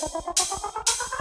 パパパパパパ。